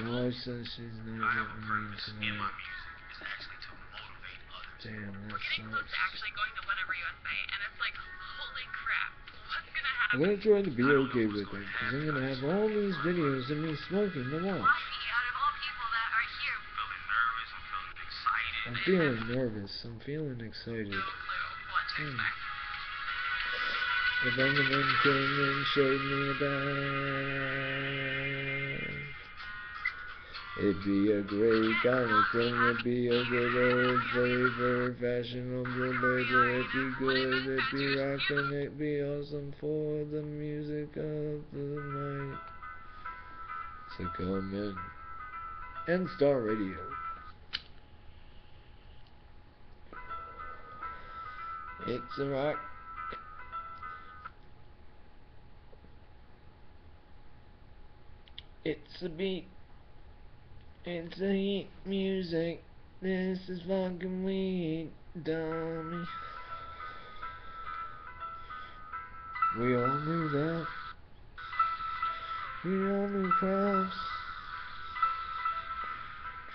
My wife says she's not I have a getting me purpose in my tonight. music. It's actually to motivate others. Damn, that Getting close to sucks. actually going to whatever USA, and it's like, holy crap, what's gonna I'm gonna try to be okay with it, because I'm gonna have all these videos of me smoking to watch. Why me, out of all people that are here, Feeling nervous. I'm feeling excited. I'm feeling nervous. I'm feeling excited. no clue what to Hmm. If anyone came and showed me a bag, it'd be a great kind thing. It'd be a good old flavor, fashionable labor. It'd be good, it'd be rockin', it'd be awesome for the music of the night. So come in. and Star Radio. It's a rock. It's a beat. It's a heat music. This is fucking weed, dummy. We all knew that. We all knew crafts.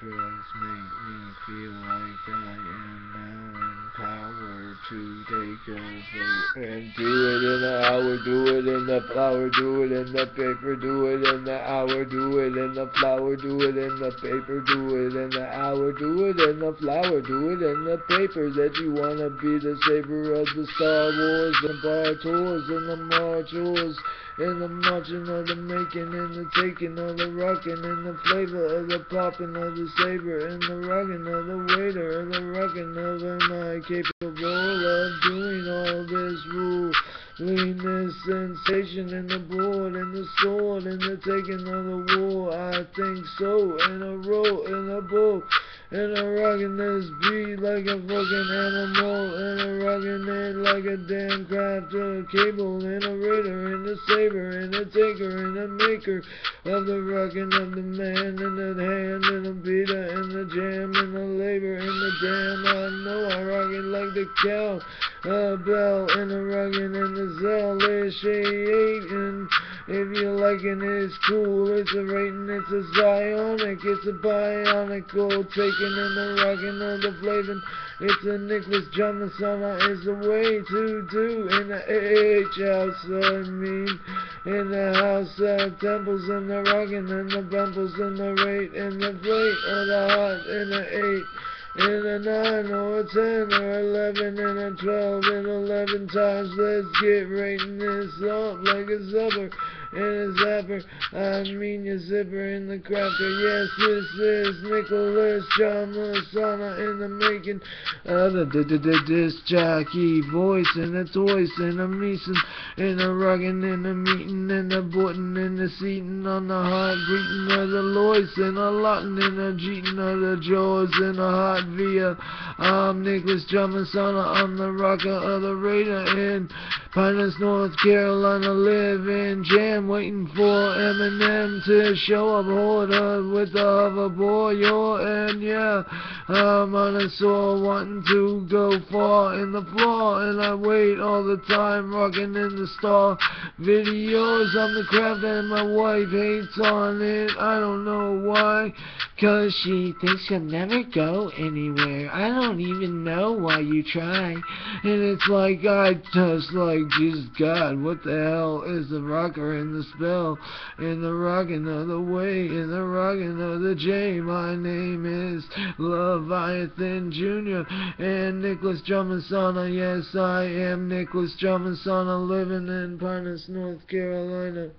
Drugs make me feel like I am now empowered to take over and do it in the hour, do it in the flower, do it in the paper, do it in the hour, do it in the flower, do it in the paper, do it in the hour, do it in the flower, do it in the paper. That you wanna be the savior of the Star Wars and bar tours and the marchers and the marching of the making and the taking of the rocking and the flavor of the popping of the saber and the rocking of the waiter and the rocking of am I capable of doing all this rule Leanness, sensation in the board and the sword and the taking of the war. I think so. In a row, in a bow, and a rocking this beat like a fucking animal, and a rocking it like a damn crafter cable, and a raider, and a saber, and a taker, and a maker of the rocking of the man, and the hand, and the beater, and the jam, and the labor, and the damn. I know I rock it like the cow, a bell, and a rocking, and the Zelishate, if you liking it, it's cool, it's a rating, it's a zionic, it's a bionical, taking in the rocking of the flavin', it's a Nicholas Johnson, uh, is the way to do in the H house, I mean, in the house of temples, and the rocking, and the bumples, and the rate, and the plate of the hot, and the eight, in a nine or a ten or eleven and a twelve and eleven times. Let's get rating this up like a zipper and a zapper. I mean your zipper in the cracker. Yes, this is Nicholas John Lasana in the making of the disc jockey voice and a toys and a meeson and a rugging and a meeting and a button and a seating on the hot greeting of the Lois and a lotting and a jeeting of the jaws and a hot via. I'm Nicholas Drummond-Sana, I'm the rocker of the Raider in Pinus, North Carolina, live in jam, waiting for Eminem to show up, hold up with the hoverboard, yo, and yeah, I'm on a soar, wanting to go far in the floor, and I wait all the time, rocking in the star. Videos, I'm the craft and my wife hates on it, I don't know why, cause she thinks she'll never go anywhere, I don't even know why you try, and it's like, I just like, Jesus God, what the hell is the rocker and the spell, In the rocking of the way, in the rocking of the J, my name is Leviathan Jr., and Nicholas Drummond-Sana, yes, I am Nicholas Drummond-Sana, living in Pinus, North Carolina.